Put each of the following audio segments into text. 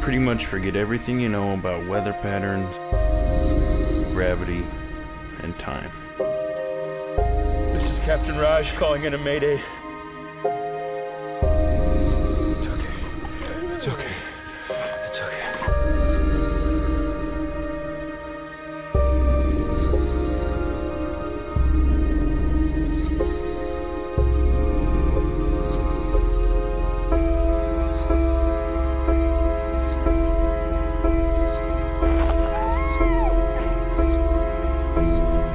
pretty much forget everything you know about weather patterns, gravity, and time. This is Captain Raj calling in a mayday. It's okay. It's okay.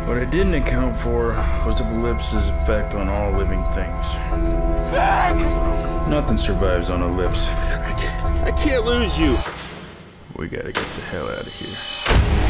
What I didn't account for was the ellipse's effect on all living things. Nothing survives on ellipse. I can't, I can't lose you. We gotta get the hell out of here.